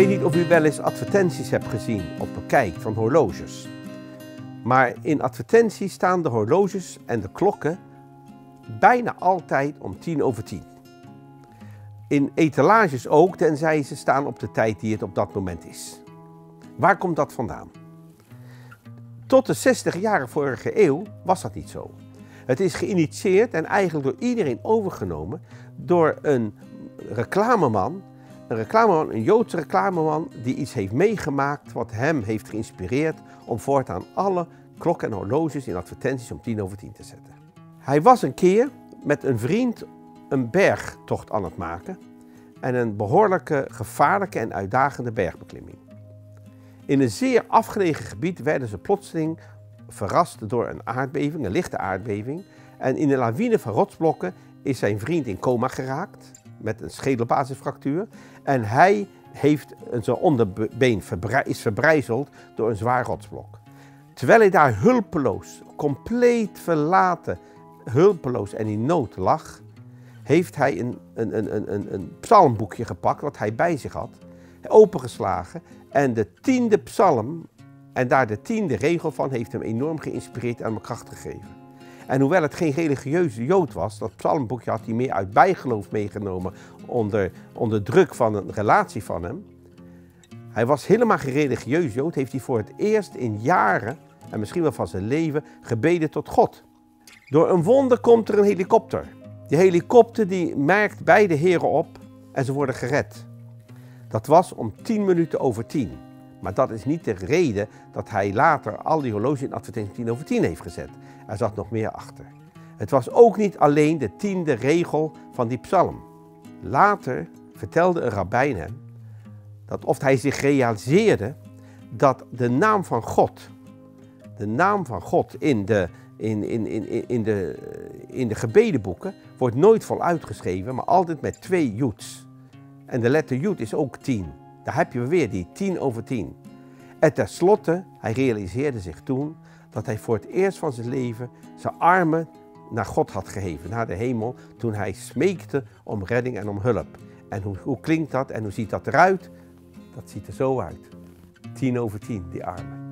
of u wel eens advertenties hebt gezien of bekijkt van horloges. Maar in advertenties staan de horloges en de klokken bijna altijd om tien over tien. In etalages ook, tenzij ze staan op de tijd die het op dat moment is. Waar komt dat vandaan? Tot de 60 jaren vorige eeuw was dat niet zo. Het is geïnitieerd en eigenlijk door iedereen overgenomen door een reclameman, een reclameman, een Joodse reclameman die iets heeft meegemaakt wat hem heeft geïnspireerd om voortaan alle klokken en horloges in advertenties om tien over tien te zetten. Hij was een keer met een vriend een bergtocht aan het maken en een behoorlijke gevaarlijke en uitdagende bergbeklimming. In een zeer afgelegen gebied werden ze plotseling verrast door een aardbeving, een lichte aardbeving. En in een lawine van rotsblokken is zijn vriend in coma geraakt met een schedelbasisfractuur. En hij heeft zijn onderbeen is verbrijzeld door een zwaar rotsblok. Terwijl hij daar hulpeloos, compleet verlaten, hulpeloos en in nood lag, heeft hij een, een, een, een, een psalmboekje gepakt wat hij bij zich had, opengeslagen en de tiende psalm en daar de tiende regel van heeft hem enorm geïnspireerd en hem kracht gegeven. En hoewel het geen religieuze Jood was, dat psalmboekje had hij meer uit bijgeloof meegenomen onder, onder druk van een relatie van hem. Hij was helemaal geen religieus Jood, heeft hij voor het eerst in jaren, en misschien wel van zijn leven, gebeden tot God. Door een wonder komt er een helikopter. Die helikopter die merkt beide heren op en ze worden gered. Dat was om tien minuten over tien. Maar dat is niet de reden dat hij later al die horloges in advertentie 10 over 10 heeft gezet. Er zat nog meer achter. Het was ook niet alleen de tiende regel van die psalm. Later vertelde een rabbijn hem dat of hij zich realiseerde dat de naam van God, de naam van God in de, in, in, in, in de, in de gebedenboeken, wordt nooit vol uitgeschreven, maar altijd met twee joets. En de letter joet is ook tien. Daar heb je weer die 10 over 10. En tenslotte, hij realiseerde zich toen dat hij voor het eerst van zijn leven zijn armen naar God had geheven, naar de hemel, toen hij smeekte om redding en om hulp. En hoe, hoe klinkt dat en hoe ziet dat eruit? Dat ziet er zo uit. 10 over 10, die armen.